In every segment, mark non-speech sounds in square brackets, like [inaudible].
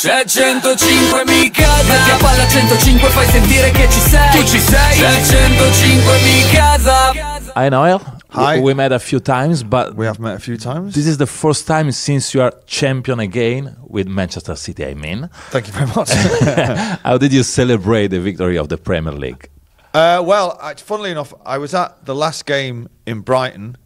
C'è 105 mi casa Metti a palla 105 fai sentire che ci sei Tu ci sei C'è 105 mi casa Hi, Noel. Hi. We, we met a few times, but We have met a few times. this is the first time since you are champion again with Manchester City, I mean. Thank you very [laughs] much. [laughs] How did you celebrate the victory of the Premier League? uh, well, I, funnily enough, I was at the last game in Brighton,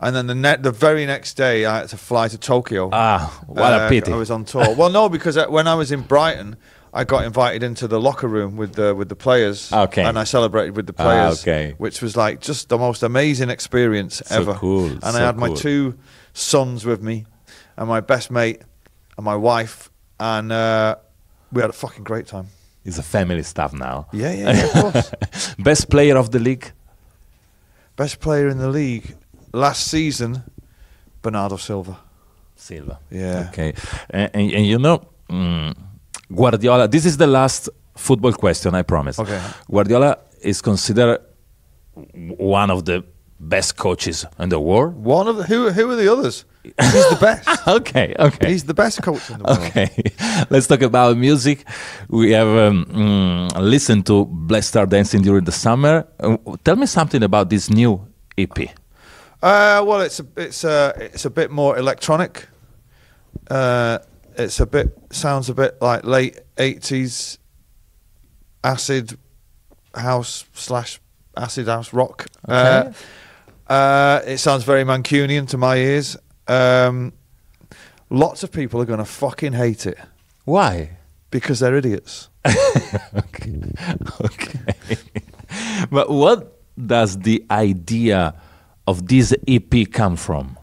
and then the ne- the very next day I had to fly to Tokyo. Ah, what a Uh, pity. I was on tour. well, no, because uh, when I was in Brighton, I got invited into the locker room with the with the players. Okay. And I celebrated with the Ah, players. okay. Which was like just the most amazing experience So ever. cool, And so I had my cool. two sons with me, and my best mate, and my wife, and uh, we had a fucking great time. It's a family stuff now. Yeah, yeah, yeah, of course. [laughs] Best player of the league? Best player in the league last season, Bernardo Silva. Silva. Yeah. Okay. And, and, and you know, mm, Guardiola, this is the last football question, I promise. Okay. Guardiola is considered one of the best coaches in the world. One of the, who who are the others? He's the best. [laughs] Okay, okay. He's the best coach in the world. Okay, [laughs] let's talk about music. We have um, mm, listened to Black Star Dancing during the summer. Uh, tell me something about this new EP. Uh, well, it's a, it's a, it's a bit more electronic. Uh, it's a bit sounds a bit like late eighties acid house slash acid house rock. Uh, uh, it sounds very Mancunian to my ears. Um, lots of people are going to fucking hate it Why? because they're idiots. [laughs] okay. okay. [laughs] but what does the idea of this EP come from?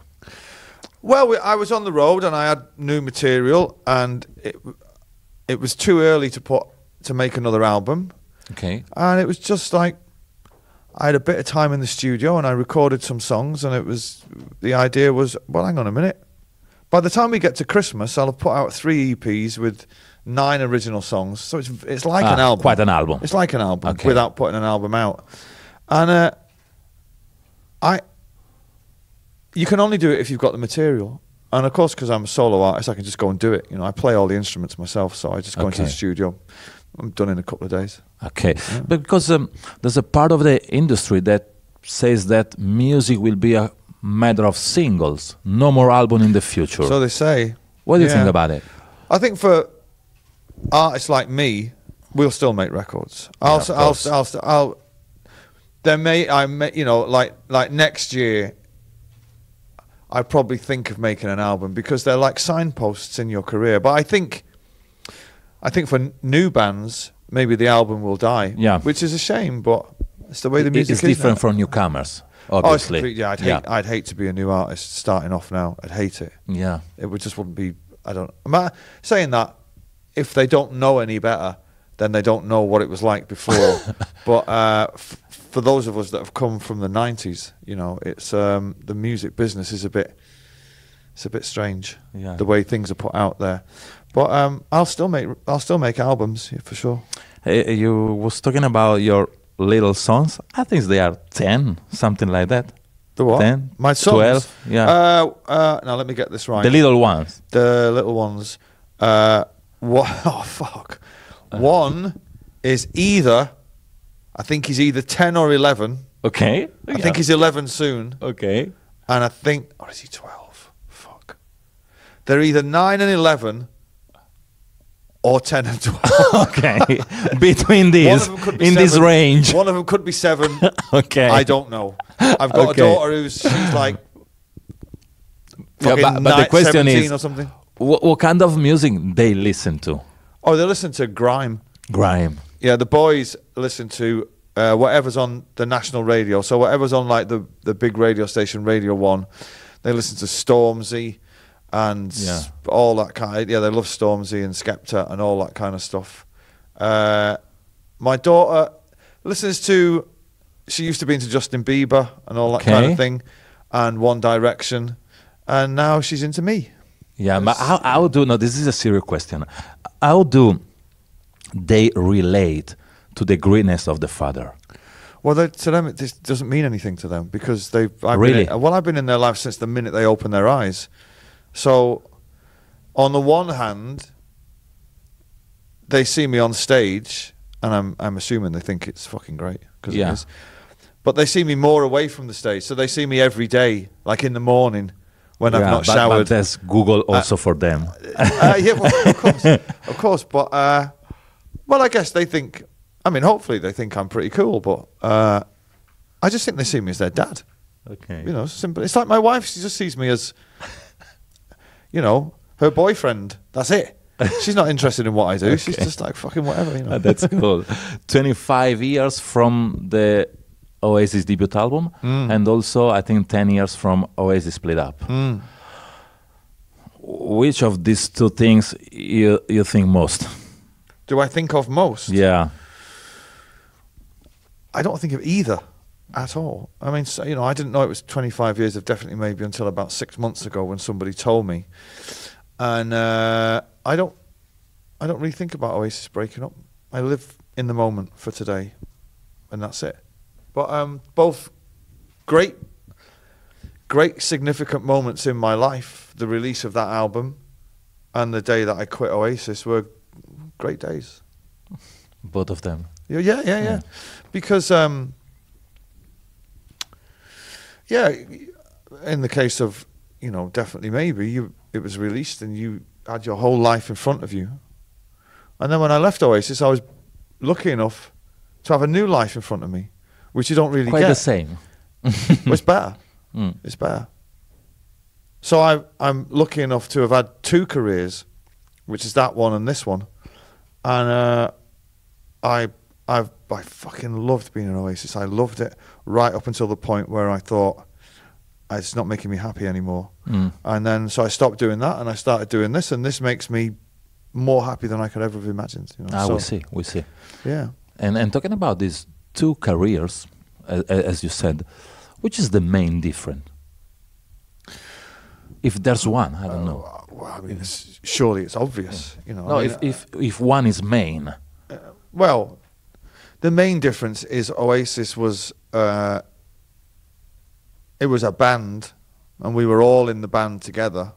Well, we, I was on the road and I had new material, and it it was too early to put to make another album, Okay. and it was just like I had a bit of time in the studio and I recorded some songs, and it was the idea was well, hang on a minute. By the time we get to Christmas, I'll have put out three EPs with nine original songs, so it's it's like Ah, an album, quite an album. It's like an album Okay. without putting an album out, and uh, I you can only do it if you've got the material. And of course, because I'm a solo artist, I can just go and do it. You know, I play all the instruments myself, so I just go into the studio. I'm done in a couple of days. Okay, but because um, there's a part of the industry that says that music will be a matter of singles, no more album in the future. So they say. what do you Yeah. think about it? I think for artists like me, we'll still make records. I'll, s- I'll, I'll, s- I'll, there may, I may, you know, like, like next year, I probably think of making an album because they're like signposts in your career. But I think, I think for n- new bands, maybe the album will die. Yeah. which is a shame, but it's the way the music it's is different now. from newcomers, Oh, obviously. complete- yeah, I'd hate, yeah. I'd hate to be a new artist starting off now. I'd hate it. yeah. It would just wouldn't be. I don't. I'm saying that if they don't know any better, then they don't know what it was like before. [laughs] but uh, for those of us that have come from the '90s, you know, it's um, the music business is a bit. It's a bit strange Yeah. the way things are put out there. But um, I'll still make. I'll still make albums yeah, for sure. Hey, you was talking about your little sons. I think they are ten, something like that. The what? 10, My sons. 12, yeah. Uh, uh, now let me get this right. The little ones. the little ones. Uh, what? [laughs] Oh fuck! [laughs] One is either, I think he's either ten or eleven. Okay. I think he's eleven soon, okay. and I think, or is he twelve? Fuck! They're either nine and eleven, or ten and twelve. [laughs] okay. Between One these, of them could be in this range. One of them could be seven. [laughs] okay. I don't know. I've got Okay. a daughter who's she's like. Yeah, but, but the question is, or something. what, what kind of music they listen to? Oh, they listen to grime. Grime. Yeah, the boys listen to uh, whatever's on the national radio. So whatever's on like the the big radio station, Radio One, they listen to Stormzy and Yeah. all that kind. Of, yeah, they love Stormzy and Skepta and all that kind of stuff. Uh, my daughter listens to. She used to be into Justin Bieber and all that kind of thing, and One Direction, and now she's into me. Yeah, but how, how do, no, this is a serious question. How do they relate to the greatness of the father? Well, they, to them, it just doesn't mean anything to them because they've. I've Really? Been in, well, I've been in their life since the minute they open their eyes. So, on the one hand, they see me on stage, and I'm I'm assuming they think it's fucking great because Yeah. it is. But they see me more away from the stage, so they see me every day, like in the morning when I've not but, showered. But that's Google also for them. uh, yeah, well, of course, [laughs] of course. But uh, well, I guess they think. I mean, hopefully they think I'm pretty cool. But uh, I just think they see me as their dad. Okay. You know, simple. It's like my wife. She just sees me as, you know, her boyfriend. That's it. She's not interested in what I do. [laughs] She's just like fucking whatever. You know. [laughs] That's cool. 25 years from the Oasis debut album, Mm. and also I think 10 years from Oasis split up. Mm. Which of these two things you you think most? Do I think of most? Yeah. I don't think of either at all. I mean, so, you know, I didn't know it was 25 years of definitely maybe until about six months ago when somebody told me, and uh, I don't, I don't really think about Oasis breaking up. I live in the moment for today, and that's it. But um, both great, great significant moments in my life. The release of that album, and the day that I quit Oasis were great days. Both of them. Yeah, yeah, yeah, yeah. Because, um, yeah, in the case of, you know, definitely maybe you, it was released and you had your whole life in front of you, and then when I left Oasis, I was lucky enough to have a new life in front of me, which you don't really Quite get. the same. Well, it's better. [laughs] Mm. It's better. So I, I'm lucky enough to have had two careers, which is that one and this one, and uh, I, I've, I fucking loved being in Oasis. I loved it right up until the point where I thought "Ah, it's not making me happy anymore, Mm. and then so I stopped doing that and I started doing this, and this makes me more happy than I could ever have imagined. You know? Ah, so, we see, we see. Yeah. And and talking about these two careers, uh, as you said, which is the main difference? If there's one, I don't know. Uh, well, I mean, it's, surely it's obvious. You know. No, I mean, if if if one is main, Well, the main difference is Oasis was uh, it was a band, and we were all in the band together.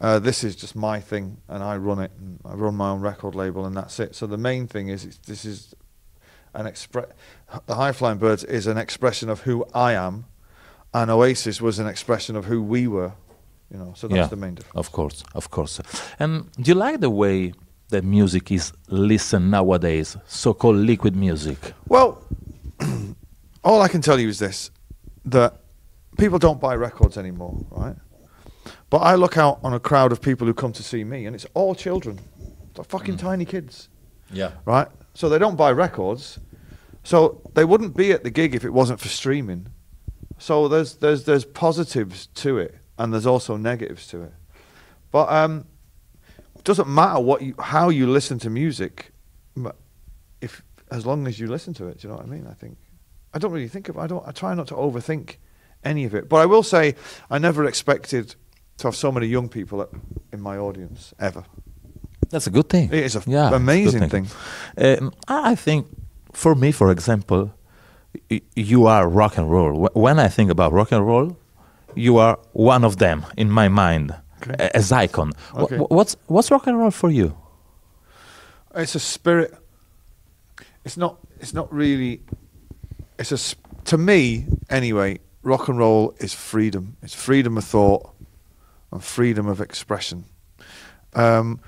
Uh, this is just my thing, and I run it. And I run my own record label, and that's it. So the main thing is it's, this is an express. The High Flying Birds is an expression of who I am, and Oasis was an expression of who we were. You know, so that's yeah, the main difference. of course, of course. And do you like the way that music is listened nowadays, so-called liquid music? Well, [clears throat] all I can tell you is this: that people don't buy records anymore, right? But I look out on a crowd of people who come to see me, and it's all children, they're fucking tiny kids, Yeah, right? So they don't buy records, so they wouldn't be at the gig if it wasn't for streaming. So there's there's there's positives to it, and there's also negatives to it. But um, it doesn't matter what you how you listen to music, m- if as long as you listen to it. Do you know what I mean? I think I don't really think of I don't I try not to overthink any of it. But I will say I never expected to have so many young people at, in my audience ever. that's a good thing. It is a f- yeah, amazing thing. Um, I I think, for me, for example, you are rock and roll. When I think about rock and roll, you are one of them in my mind Okay. a- as icon. Okay. wh- What's what's rock and roll for you? It's a spirit. It's not. It's not really. It's a. To me, anyway, rock and roll is freedom. It's freedom of thought, and freedom of expression. Um,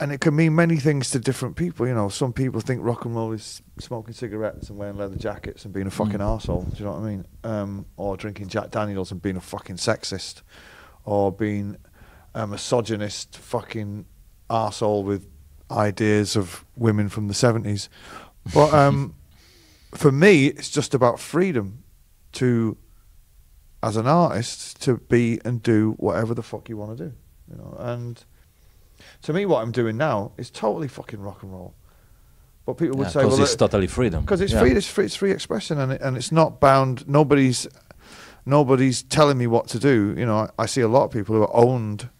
and it can mean many things to different people. You know, some people think rock and roll is smoking cigarettes and wearing leather jackets and being a fucking Mm. arsehole. Do you know what I mean? Um, or drinking Jack Daniels and being a fucking sexist, or being a misogynist fucking asshole with ideas of women from the seventies. But [laughs] um, for me, it's just about freedom to, as an artist, to be and do whatever the fuck you want to do. You know, and to me, what I'm doing now is totally fucking rock and roll. But people would say, Because well, it's totally freedom. because it's Yeah. free, it's free, it's free expression, and it, and it's not bound. Nobody's nobody's telling me what to do. You know, I, I see a lot of people who are owned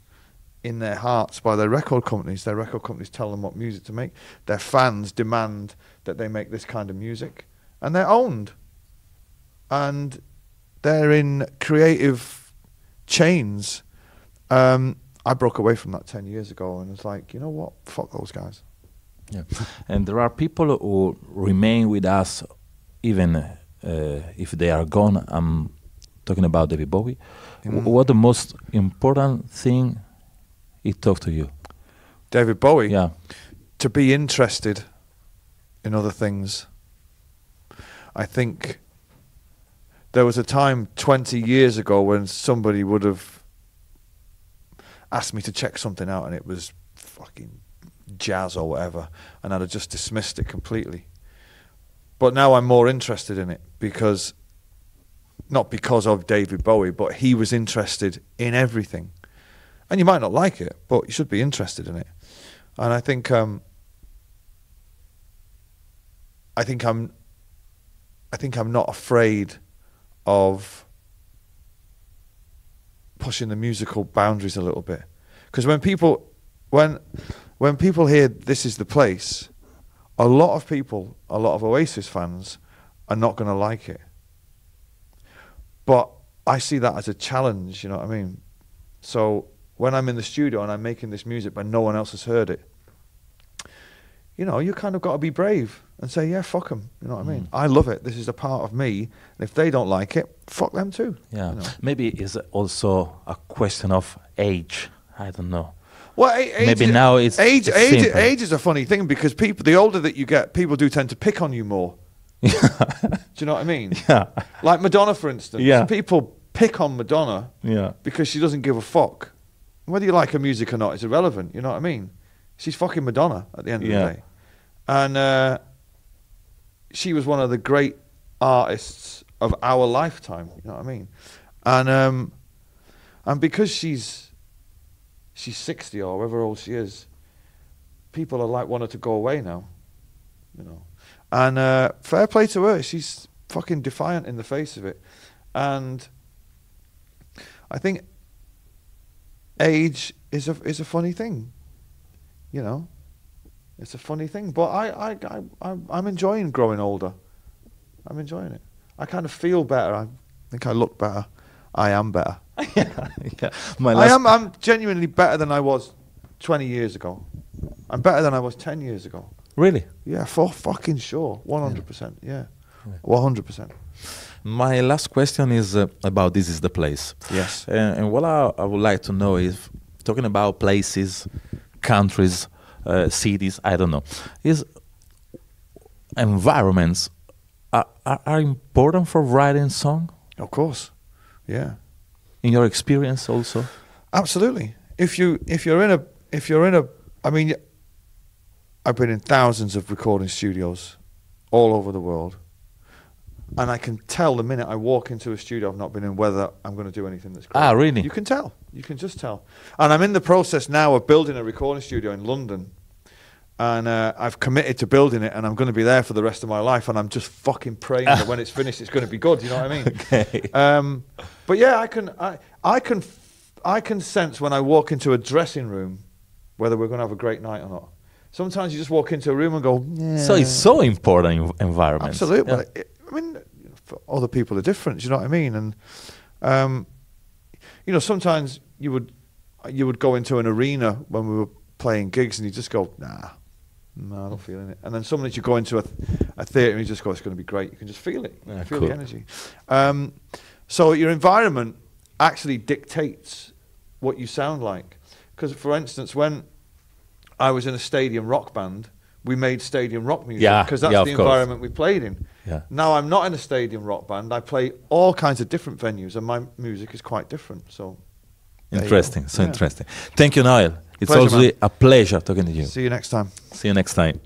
in their hearts by their record companies. Their record companies tell them what music to make. Their fans demand that they make this kind of music, and they're owned, and they're in creative chains. Um, I broke away from that ten years ago, and was like, you know what? Fuck those guys. Yeah. And there are people who remain with us even uh, if they are gone. I'm talking about David Bowie. Mm. What the most important thing he talked to you? David Bowie. Yeah. to be interested in other things. I think there was a time 20 years ago when somebody would have asked me to check something out and it was fucking jazz or whatever and I'd have just dismissed it completely. But now I'm more interested in it because not because of David Bowie, but he was interested in everything. And you might not like it, but you should be interested in it. And I think um, I think I'm I think I'm not afraid of pushing the musical boundaries a little bit. Because when people when when people hear this is the place, a lot of people, a lot of Oasis fans are not going to like it. But I see that as a challenge, you know what I mean? So when I'm in the studio and I'm making this music but no one else has heard it, you know, you kind of got to be brave and say, yeah, fuck them. You know what I mean? Mm. I love it. This is a part of me. And if they don't like it, fuck them too. Yeah. you know? Maybe it's also a question of age. I don't know. Well, a- age, Maybe now it's- age. it's age, simple. age is a funny thing because people, the older that you get, people do tend to pick on you more. [laughs] do you know what I mean? Yeah. Like Madonna, for instance. Yeah. People pick on Madonna Yeah. because she doesn't give a fuck. Whether you like her music or not is irrelevant. You know what I mean? She's fucking Madonna at the end of Yeah. the day. And uh, she was one of the great artists of our lifetime. You know what I mean? And um, and because she's she's sixty or however old she is, people are like want her to go away now. You know, and uh, fair play to her. She's fucking defiant in the face of it, and I think age is a is a funny thing. You know, it's a funny thing. But I I I I'm- enjoying growing older. I'm enjoying it. I kind of feel better. I think I look better. I am better. yeah. [laughs] yeah. My I am. I'm genuinely better than I was 20 years ago. I'm better than I was 10 years ago. Really. Yeah, for fucking sure. 100%. Yeah. 100%. My last question is uh, about this is the place. Yes. Uh, and what I, I would like to know is talking about places, countries, uh, cities, I don't know, is environments are, are, are important for writing song Of course. Yeah. in your experience also? Absolutely. If you if you're in a if you're in a I mean I've been in thousands of recording studios all over the world. And I can tell the minute I walk into a studio I've not been in whether I'm going to do anything that's great. Ah, really? You can tell. You can just tell. And I'm in the process now of building a recording studio in London. And uh, I've committed to building it, and I'm going to be there for the rest of my life. And I'm just fucking praying that when it's finished, it's going to be good. You know what I mean? [laughs] Okay. Um, but yeah, I can, I, I can, I can sense when I walk into a dressing room whether we're going to have a great night or not. Sometimes you just walk into a room and go, yeah. So it's so important environment. Absolutely. Yeah. It, I mean, for other people are different. You know what I mean? And um, you know, sometimes you would you would go into an arena when we were playing gigs, and you just go, nah. No, I'm not feeling it. And then that you go into a, a theatre and you just go, it's going to be great. You can just feel it. You Yeah, feel cool. the energy. Um, so your environment actually dictates what you sound like. Because, for instance, when I was in a stadium rock band, we made stadium rock music Yeah, because that's yeah, the of course. environment we played in. Yeah. Now I'm not in a stadium rock band. I play all kinds of different venues, and my music is quite different. So there you go. Interesting. So Yeah. interesting. Thank you, Noel. It's Pleasure, also man. a pleasure talking to you. See you next time. See you next time.